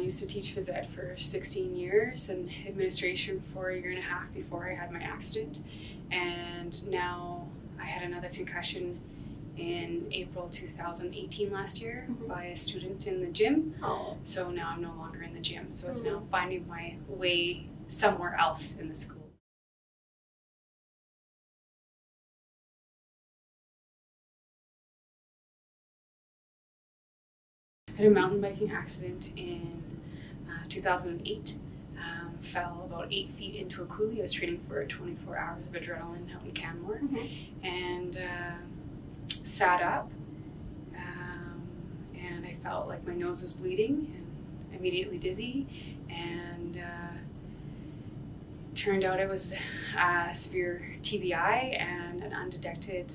used to teach phys ed for 16 years and administration for a year and a half before I had my accident. And now I had another concussion in April 2018 last year Mhm. by a student in the gym. Oh. So now I'm no longer in the gym. So it's Mhm. now finding my way somewhere else in the school. Had a mountain biking accident in uh, 2008. Um, fell about eight feet into a coulee. I was training for 24 hours of adrenaline out in Canmore Mhm. and uh, sat up. Um, and I felt like my nose was bleeding and immediately dizzy. And uh, turned out it was uh, severe TBI and an undetected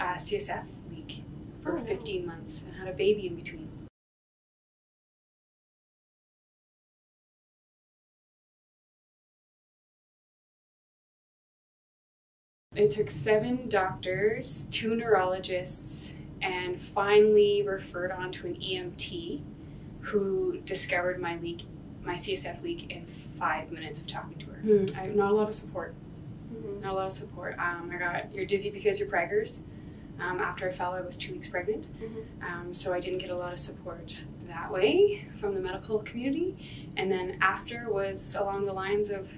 uh, CSF leak for Oh, wow. 15 months and had a baby in between. It took seven doctors, two neurologists, and finally referred on to an ENT who discovered my leak, my CSF leak in five minutes of talking to her. I, not a lot of support. Mhm. Not a lot of support. Um, I got you're dizzy because you're preggers. Um, after I fell, I was two weeks pregnant, Mhm. um, so I didn't get a lot of support that way from the medical community. And then after was along the lines of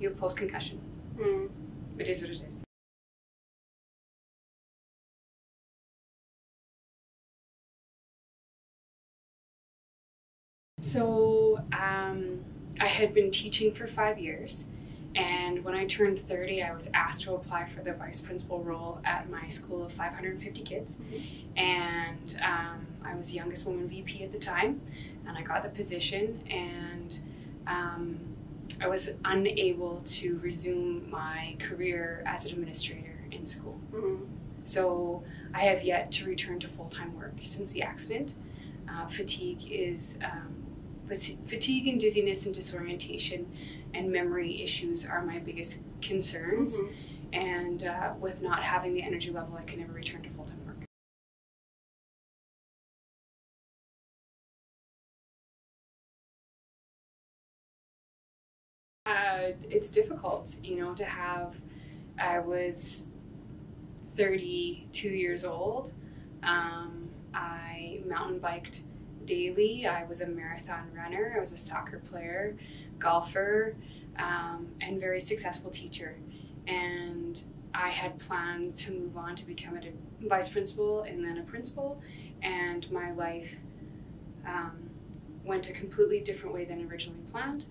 you have post concussion. Mm. It is what it is. So um, I had been teaching for five years, and when I turned 30, I was asked to apply for the vice principal role at my school of 550 kids. And um, I was the youngest woman VP at the time, and I got the position, and um, I was unable to resume my career as an administrator in school. Mhm. So I have yet to return to full time work since the accident. Uh, fatigue is um, fatigue and dizziness and disorientation and memory issues are my biggest concerns. Mhm. And uh, with not having the energy level, I can never return to full time work. Uh, it's difficult, you know, to have. I was 32 years old. Um, I mountain biked daily. I was a marathon runner. I was a soccer player, golfer, um, and very successful teacher. And I had plans to move on to become a vice principal and then a principal. And my life um, went a completely different way than originally planned.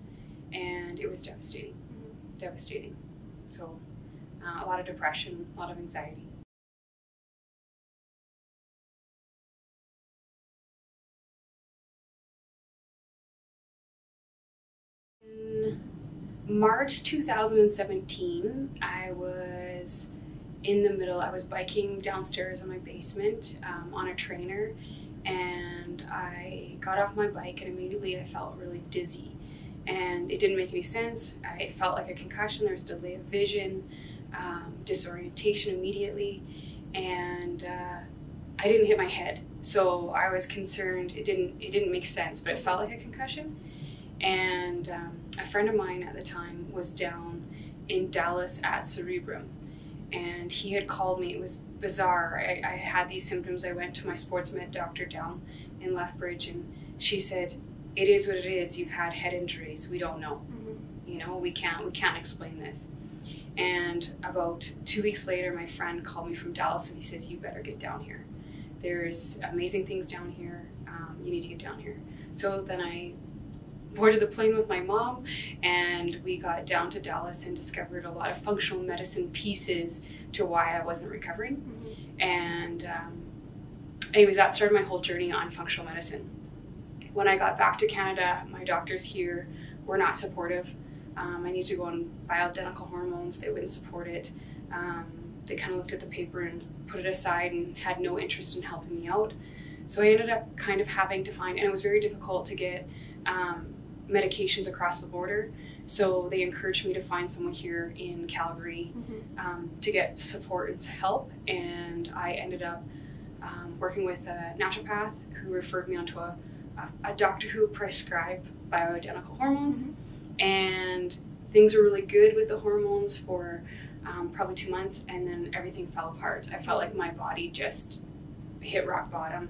And it was devastating. Devastating. So, uh, a lot of depression, a lot of anxiety. In March 2017, I was in the middle, I was biking downstairs in my basement um, on a trainer, and I got off my bike, and immediately I felt really dizzy. And it didn't make any sense. I felt like a concussion, there was delay of vision, um, disorientation immediately, and uh, I didn't hit my head. So I was concerned. It didn't. It didn't make sense, but it felt like a concussion. And um, a friend of mine at the time was down in Dallas at Cerebrum, and he had called me. It was bizarre. I, I had these symptoms. I went to my sports med doctor down in Lethbridge, and she said, "It is what it is. You've had head injuries. We don't know. Mhm. You know, we can't. We can't explain this." And about two weeks later, my friend called me from Dallas, and he says, "You better get down here. There's amazing things down here. Um, you need to get down here." So then I boarded the plane with my mom and we got down to Dallas and discovered a lot of functional medicine pieces to why I wasn't recovering. Mhm. And um, anyways, that started my whole journey on functional medicine. When I got back to Canada, my doctors here were not supportive. Um, I needed to go on bioidentical hormones, they wouldn't support it. Um, they kind of looked at the paper and put it aside and had no interest in helping me out. So I ended up kind of having to find, and it was very difficult to get um, medications across the border. So they encouraged me to find someone here in Calgary Mhm. um, to get support and help. And I ended up um, working with a naturopath who referred me onto a a, a doctor who prescribed bioidentical hormones, Mhm. and things were really good with the hormones for um, probably two months, and then everything fell apart. I felt like my body just hit rock bottom,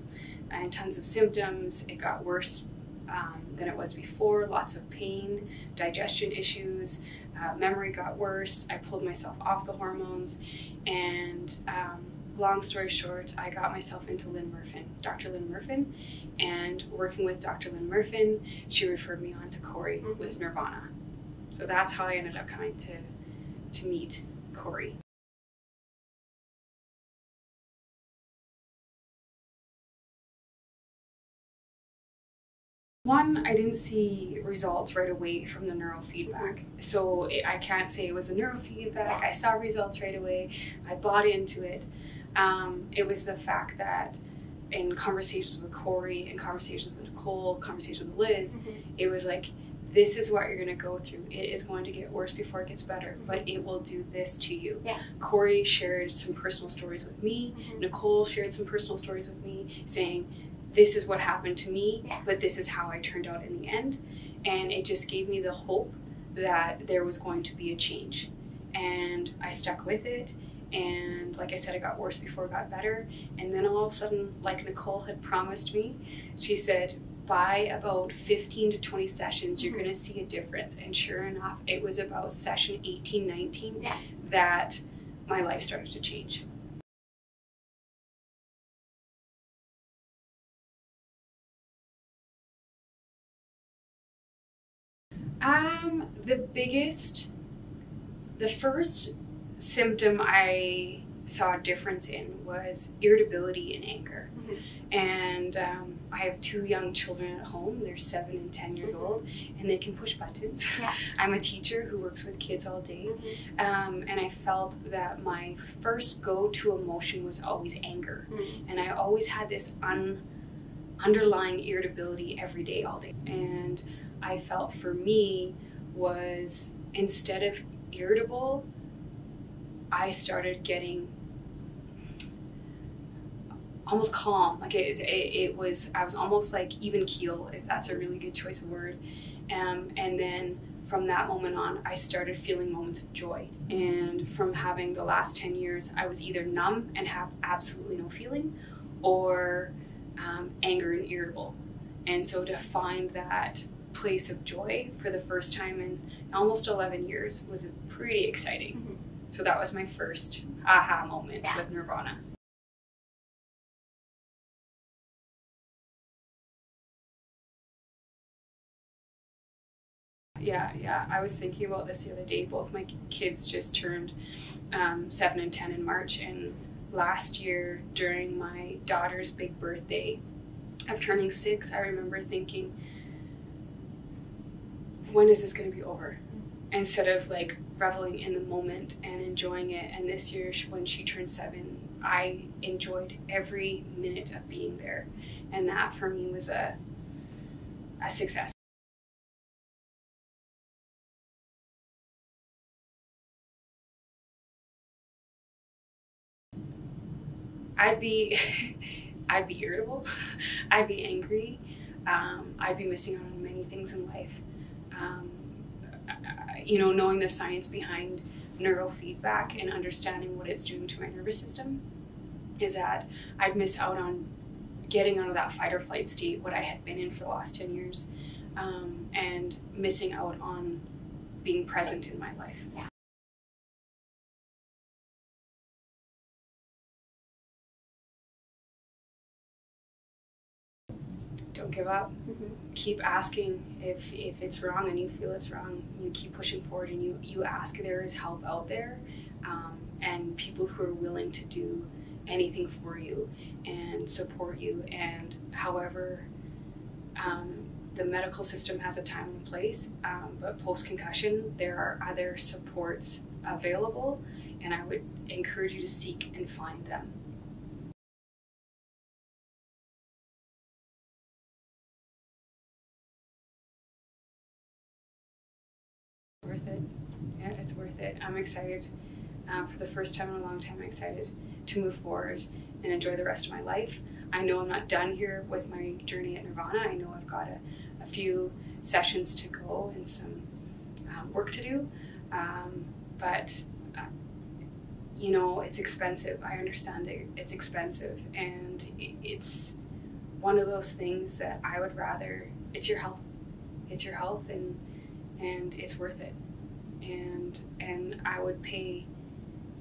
and tons of symptoms. It got worse um, than it was before. Lots of pain, digestion issues, uh, memory got worse. I pulled myself off the hormones, and um, long story short, I got myself into Lynn Murfin, Dr. Lynn Murfin, and working with Dr. Lynn Murfin, she referred me on to Corey Mhm. with Neurvana. So that's how I ended up coming to to meet Corey. One, I didn't see results right away from the neurofeedback. So it, I can't say it was a neurofeedback. I saw results right away. I bought into it. Um, it was the fact that in conversations with Corey, in conversations with Nicole, conversations with Liz, Mhm. it was like, this is what you're going to go through. It is going to get worse before it gets better, but it will do this to you. Yeah. Corey shared some personal stories with me. Mhm. Nicole shared some personal stories with me saying, this is what happened to me, but this is how I turned out in the end. And it just gave me the hope that there was going to be a change. And I stuck with it. And like I said, it got worse before it got better. And then all of a sudden, like Nicole had promised me, she said, by about 15 to 20 sessions, you're Mhm. going to see a difference. And sure enough, it was about session 18, 19 Yeah. that my life started to change. Um, the biggest, the first symptom I saw a difference in was irritability and anger. Mhm. And um, I have two young children at home. They're seven and ten years Mhm. old, and they can push buttons. Yeah. I'm a teacher who works with kids all day, Mhm. um, and I felt that my first go-to emotion was always anger Mhm. and I always had this un, underlying irritability every day, all day. And I felt for me was instead of irritable, I started getting almost calm. Like it, it, it was, I was almost like even keel, if that's a really good choice of word. Um, and then from that moment on, I started feeling moments of joy. And from having the last 10 years, I was either numb and have absolutely no feeling or um, anger and irritable. And so to find that place of joy for the first time in almost 11 years was pretty exciting. Mhm. So that was my first aha moment Yeah. with Neurvana. Yeah, yeah. I was thinking about this the other day. Both my kids just turned um, seven and ten in March, and last year during my daughter's big birthday of turning six, I remember thinking, when is this going to be over? Instead of like reveling in the moment and enjoying it. And this year, when she turned seven, I enjoyed every minute of being there, and that for me was a a success. I'd be I'd be irritable. I'd be angry. Um, I'd be missing out on many things in life. Um, you know, knowing the science behind neurofeedback and understanding what it's doing to my nervous system is that I'd miss out on getting out of that fight or flight state, what I had been in for the last 10 years, um, and missing out on being present in my life. Don't give up. Mhm. keep asking if if it's wrong and you feel it's wrong you keep pushing forward and you you ask there is help out there um, and people who are willing to do anything for you and support you and however um, the medical system has a time and place um, but post concussion there are other supports available and i would encourage you to seek and find them worth it. Yeah, it's worth it. I'm excited. Um, for the first time in a long time, I'm excited to move forward and enjoy the rest of my life. I know I'm not done here with my journey at Neurvana. I know I've got a, a few sessions to go and some um, work to do. Um, but, uh, you know, it's expensive. I understand it. It's expensive. And it's one of those things that I would rather, it's your health. It's your health and, and it's worth it. And, and I would pay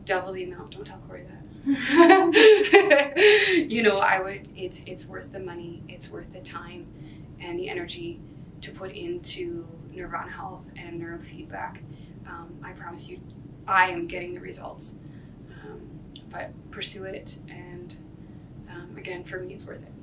double the amount. Don't tell Corey that. you know, I would. It's it's worth the money. It's worth the time and the energy to put into Neurvana Health and neurofeedback. Um, I promise you, I am getting the results. Um, but pursue it, and um, again, for me, it's worth it.